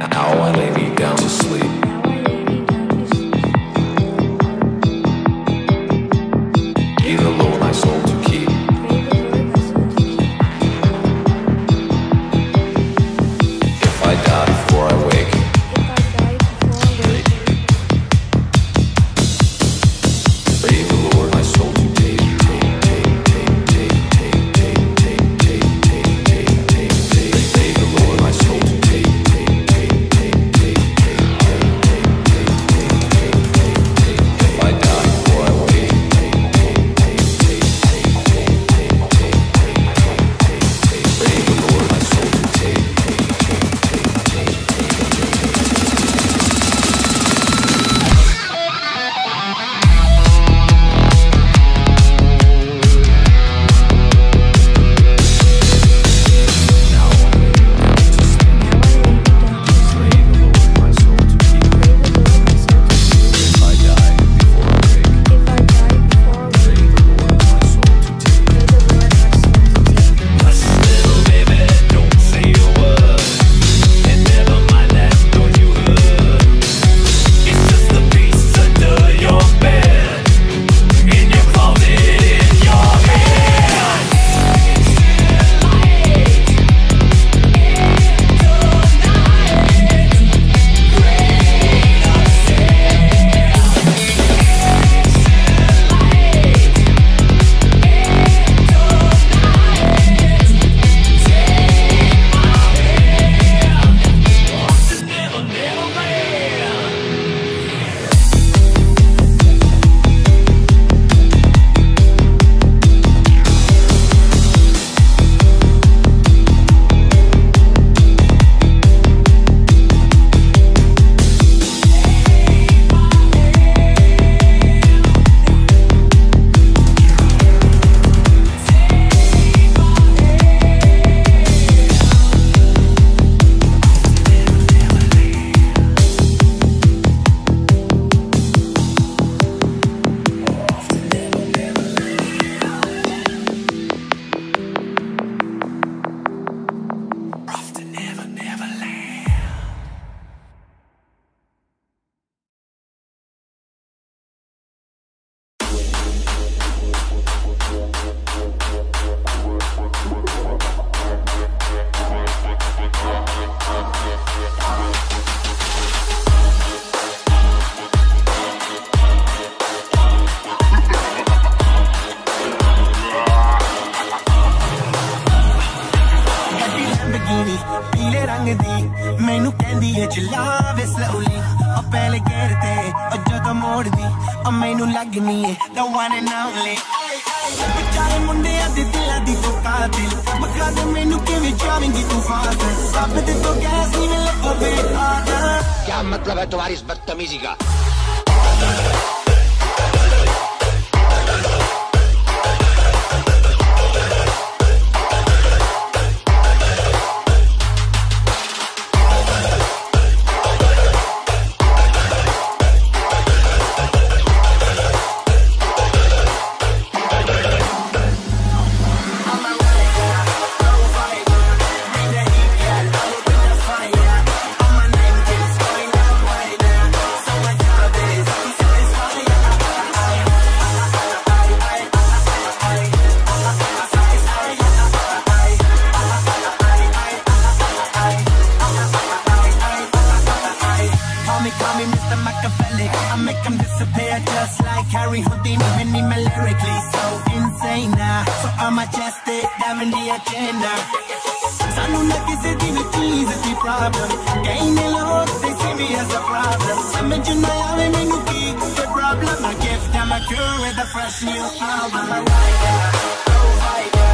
How I lay me down to sleep. slowly ਉਹ ਪਹਿਲੇ ਗੇਰ ਤੇ ਉਹ ਜਦੋਂ ਮੋੜਦੀ ਉਹ ਮੈਨੂੰ ਲੱਗਨੀ ਏ the one and only ਵਿਚਾਰੇ ਮੁੰਡਿਆਂ ਦੇ ਦਿਲਾਂ ਦੀ ਤੂੰ ਕਾਤਿਲ ਬਖਾ ਦੇ ਮੈਨੂੰ ਕਿਵੇਂ ਜਾਵੇਂਗੀ ਤੂੰ ਫਾਸਲ ਸਭ ਦੇ ਤੋਂ ਗੈਸ ਨਹੀਂ ਮਿਲੇ ਉਹ ਬੇਆਦਾ ਕੀ ਮਤਲਬ ਹੈ ਤੁਹਾਡੀ ਇਸ ਬਦਤਮੀਜ਼ੀ ਦਾ lyrically so insane now. So I'ma just stick down in the agenda. Sanun na kisi din cheese ki problem. Kahin ne log they see me as a problem. Samajh na aave mainu ki the problem. I give them a cure with a fresh new album. I'm a writer, provider.